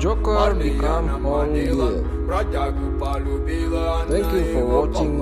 Joker become only Thank you for watching.